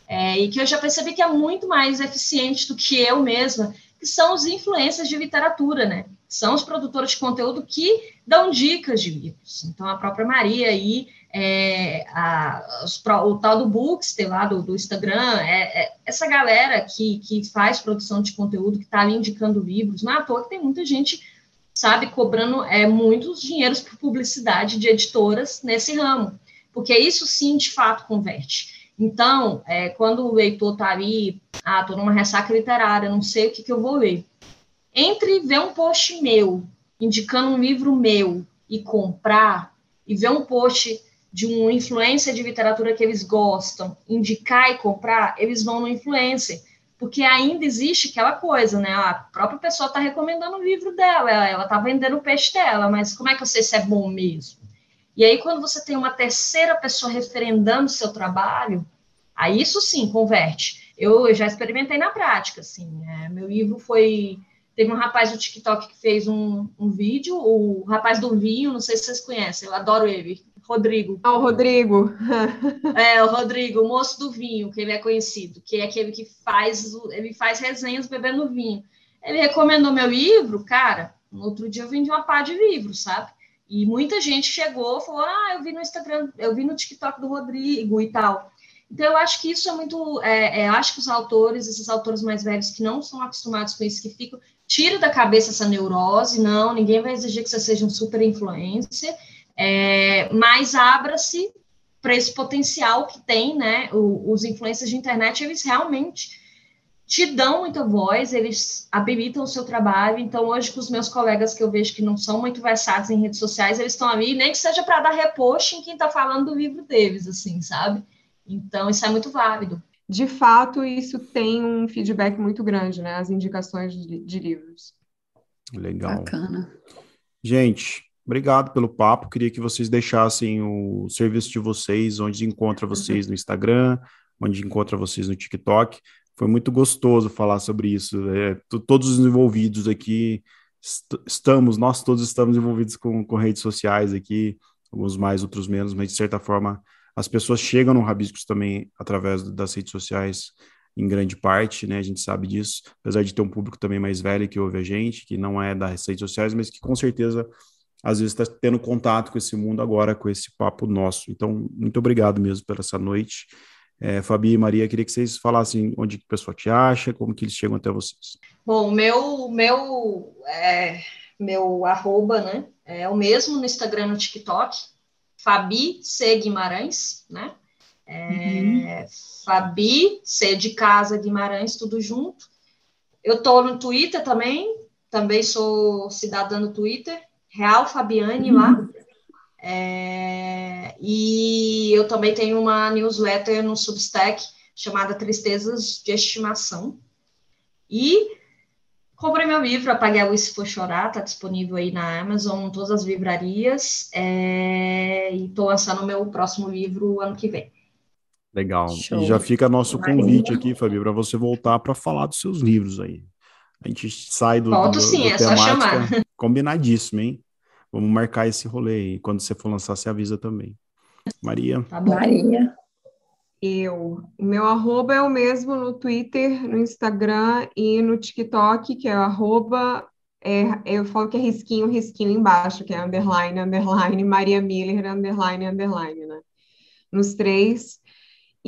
é, e que eu já percebi que é muito mais eficiente do que eu mesma, são os influencers de literatura, né? São os produtores de conteúdo que dão dicas de livros. Então, a própria Maria aí, é, a, os, o tal do Bookster lá do, do Instagram, é, é, essa galera que, que faz produção de conteúdo, que está ali indicando livros, não é à toa que tem muita gente sabe, cobrando é, muitos dinheiros por publicidade de editoras nesse ramo, porque isso sim, de fato, converte. Então, é, quando o leitor está ali, ah, estou numa ressaca literária, não sei o que, que eu vou ler. Entre ver um post meu, indicando um livro meu, e comprar, e ver um post de um influencer de literatura que eles gostam, indicar e comprar, eles vão no influencer porque ainda existe aquela coisa, né? A própria pessoa está recomendando o livro dela, ela está vendendo o peixe dela, mas como é que eu sei se é bom mesmo? E aí, quando você tem uma terceira pessoa referendando o seu trabalho, aí isso sim converte. Eu, eu já experimentei na prática, assim. É, meu livro foi. Teve um rapaz do TikTok que fez um, um vídeo, o rapaz do vinho, não sei se vocês conhecem, eu adoro ele. Rodrigo. Ah, o Rodrigo. é, o Rodrigo, o moço do vinho, que ele é conhecido, que é aquele que faz, ele faz resenhas bebendo vinho. Ele recomendou meu livro, cara, no outro dia eu vendi uma pá de livros, sabe? E muita gente chegou, falou, ah, eu vi no Instagram, eu vi no TikTok do Rodrigo e tal. Então, eu acho que isso é muito. É, é, acho que os autores, esses autores mais velhos que não são acostumados com isso, que ficam, tira da cabeça essa neurose, não, ninguém vai exigir que você seja um super influencer é, mas abra-se para esse potencial que tem, né? O, os influencers de internet, eles realmente te dão muita voz, eles habilitam o seu trabalho. Então, hoje, com os meus colegas que eu vejo que não são muito versados em redes sociais, eles estão ali, nem que seja para dar repost em quem está falando do livro deles, assim, sabe? Então, isso é muito válido. De fato, isso tem um feedback muito grande, né? As indicações de, de livros. Legal. Bacana. Gente, Obrigado pelo papo. Queria que vocês deixassem o serviço de vocês, onde encontra vocês no Instagram, onde encontra vocês no TikTok. Foi muito gostoso falar sobre isso. É, todos os envolvidos aqui est estamos, nós todos estamos envolvidos com, com redes sociais aqui, alguns mais, outros menos, mas de certa forma as pessoas chegam no Rabiscos também através das redes sociais em grande parte, né? A gente sabe disso, apesar de ter um público também mais velho que ouve a gente, que não é das redes sociais, mas que com certeza às vezes está tendo contato com esse mundo agora, com esse papo nosso. Então, muito obrigado mesmo por essa noite. É, Fabi e Maria, queria que vocês falassem onde que o pessoal te acha, como que eles chegam até vocês. Bom, meu meu é, meu arroba, né, é o mesmo no Instagram, no TikTok, Fabi C Guimarães, né, é, uhum. Fabi C de casa Guimarães, tudo junto. Eu tô no Twitter também, também sou cidadã do Twitter, Real Fabiane uhum. lá. É, e eu também tenho uma newsletter no Substack chamada Tristezas de Estimação. E comprei meu livro, Apague a Luz Se For Chorar, está disponível aí na Amazon, em todas as livrarias. É, e estou lançando o meu próximo livro ano que vem. Legal. Show. E já fica nosso convite aqui, Fabi, para você voltar para falar dos seus livros aí. A gente sai do. Volto do, sim, do é temática. só chamar. Combinadíssimo, hein? Vamos marcar esse rolê aí. Quando você for lançar, você avisa também. Maria. Tá Maria. Eu. O meu arroba é o mesmo no Twitter, no Instagram e no TikTok, que é o arroba. É, eu falo que é risquinho, risquinho embaixo, que é underline, underline, Maria Miller, underline, underline, né? Nos três.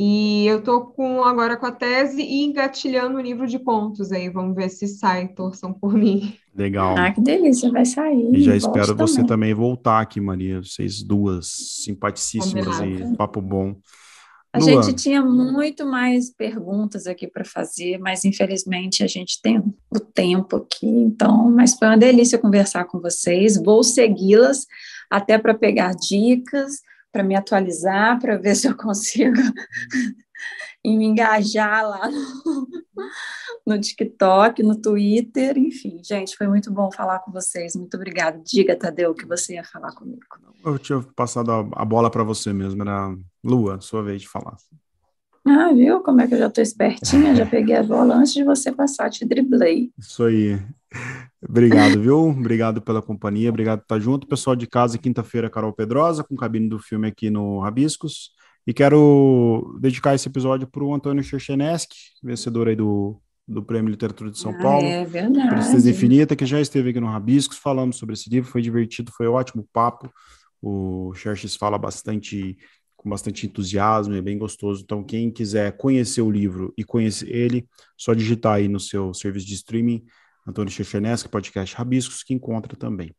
E eu tô com agora com a tese e engatilhando o livro de contos aí. Vamos ver se sai, torçam por mim. Legal. Ah, que delícia, vai sair. E já espero também. você também voltar aqui, Maria. Vocês duas simpaticíssimas e papo bom. A Lua. gente tinha muito mais perguntas aqui para fazer, mas infelizmente a gente tem o tempo aqui, então, mas foi uma delícia conversar com vocês. Vou segui-las até para pegar dicas para me atualizar, para ver se eu consigo me engajar lá no, no, TikTok, no Twitter, enfim. Gente, foi muito bom falar com vocês. Muito obrigada. Diga, Tadeu, que você ia falar comigo. Eu tinha passado a, a bola para você mesmo, era Lua, sua vez de falar. Ah, viu como é que eu já estou espertinha? Já peguei a bola antes de você passar, te driblei. Isso aí. Obrigado, viu? Obrigado pela companhia, obrigado por estar junto. Pessoal de casa, quinta-feira, Carol Pedrosa, com cabine do filme aqui no Rabiscos. E quero dedicar esse episódio para o Antônio Chercheneski, vencedor aí do, do Prêmio Literatura de São ah, Paulo. É verdade. Infinita, que já esteve aqui no Rabiscos, falamos sobre esse livro, foi divertido, foi um ótimo papo. O Xerxes fala bastante com bastante entusiasmo, é bem gostoso. Então, quem quiser conhecer o livro e conhecer ele, só digitar aí no seu serviço de streaming, Antônio Chechenesca, podcast Rabiscos, que encontra também.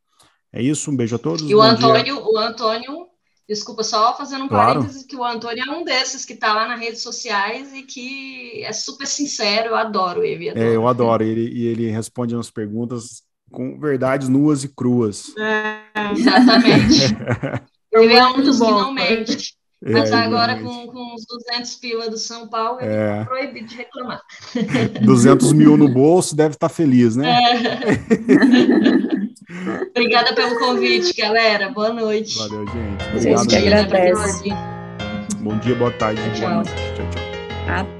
É isso, um beijo a todos. E o Antônio, dia. o Antônio, desculpa, só fazendo um claro. parênteses, que o Antônio é um desses que está lá nas redes sociais e que é super sincero, eu adoro ele. Adoro. É, eu adoro, ele, e ele responde umas perguntas com verdades nuas e cruas. É, exatamente. ele é um dos que não mente. Mas é, agora, com, com os 200 pila do São Paulo, ele é. tá proibido de reclamar. 200 mil no bolso, deve estar tá feliz, né? É. Obrigada pelo convite, galera. Boa noite. Valeu, gente. Obrigado, gente. agradece. Bom dia, boa tarde, tchau, boa noite. Tchau, tchau.